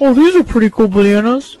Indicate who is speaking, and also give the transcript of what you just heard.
Speaker 1: Oh, these are pretty cool bananas.